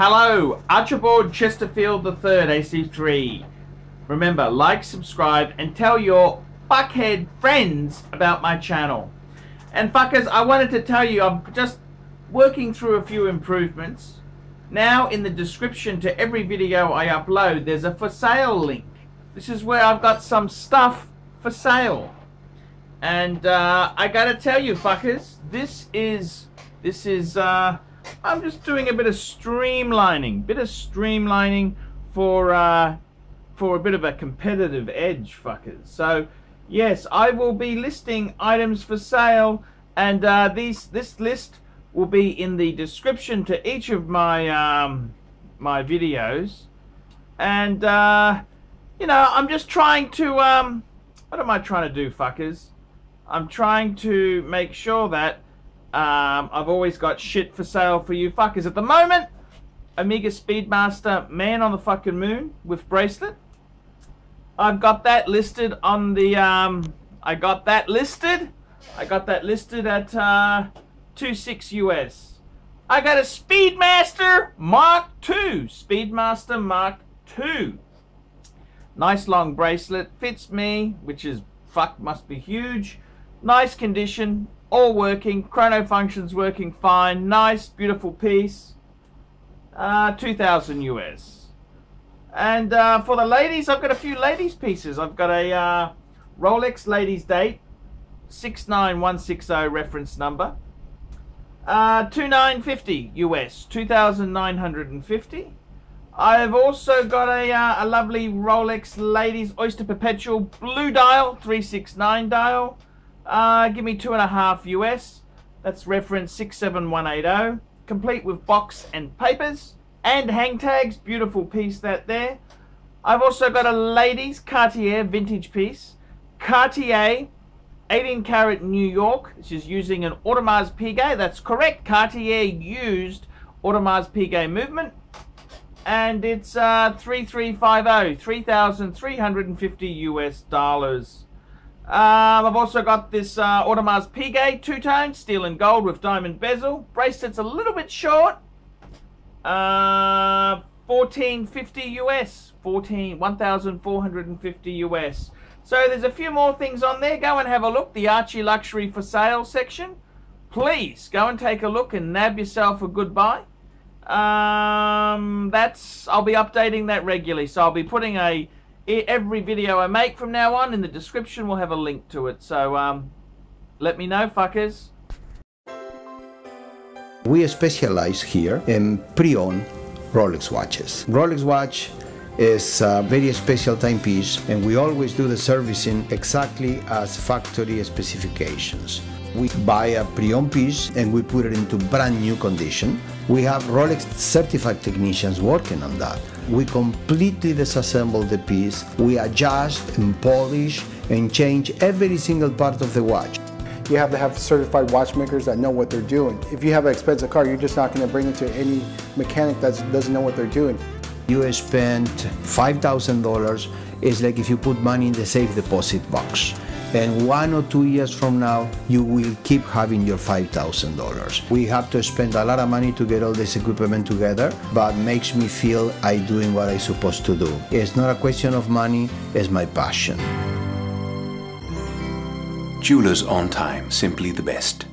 Hello, Archibald Chesterfield III, AC3. Remember, like, subscribe, and tell your fuckhead friends about my channel. And fuckers, I wanted to tell you, I'm just working through a few improvements. Now, in the description to every video I upload, there's a for sale link. This is where I've got some stuff for sale. And uh, I gotta tell you, fuckers, this is, this is, uh, I'm just doing a bit of streamlining, bit of streamlining for, uh, for a bit of a competitive edge, fuckers. So, yes, I will be listing items for sale, and uh, these, this list will be in the description to each of my, um, my videos. And, uh, you know, I'm just trying to, um, what am I trying to do, fuckers? I'm trying to make sure that um, I've always got shit for sale for you fuckers. At the moment, Omega Speedmaster Man on the fucking Moon with bracelet. I've got that listed on the, um, I got that listed. I got that listed at uh, 26 US. I got a Speedmaster Mark II. Speedmaster Mark II. Nice long bracelet. Fits me, which is fuck must be huge. Nice condition, all working, chrono functions working fine, nice, beautiful piece. Uh, 2000 US. And uh, for the ladies, I've got a few ladies pieces. I've got a uh, Rolex ladies date, 69160 reference number. Uh, 2950 US, 2950. I've also got a, uh, a lovely Rolex ladies Oyster Perpetual blue dial, 369 dial. Uh, give me two and a half US. That's reference 67180. Complete with box and papers and hang tags. Beautiful piece that there. I've also got a ladies Cartier vintage piece. Cartier 18 karat New York. This is using an Audemars Piguet. That's correct. Cartier used Audemars Piguet movement. And it's uh, 3350, 3,350 US dollars. Um, I've also got this uh, Audemars Piguet two-tone, steel and gold with diamond bezel. Bracelet's a little bit short. Uh, 1450 US. 14, 1,450 US. So there's a few more things on there. Go and have a look. The Archie Luxury for Sale section. Please go and take a look and nab yourself a good buy. Um, that's I'll be updating that regularly. So I'll be putting a every video I make from now on in the description will have a link to it. So um, let me know, fuckers. We specialize here in pre-owned Rolex watches. Rolex watch is a very special timepiece and we always do the servicing exactly as factory specifications. We buy a pre-owned piece and we put it into brand new condition. We have Rolex certified technicians working on that. We completely disassemble the piece, we adjust and polish and change every single part of the watch. You have to have certified watchmakers that know what they're doing. If you have an expensive car, you're just not going to bring it to any mechanic that doesn't know what they're doing. You spend $5,000, it's like if you put money in the safe deposit box and one or two years from now you will keep having your $5,000. We have to spend a lot of money to get all this equipment together, but makes me feel I'm doing what I'm supposed to do. It's not a question of money, it's my passion. Jewelers on time, simply the best.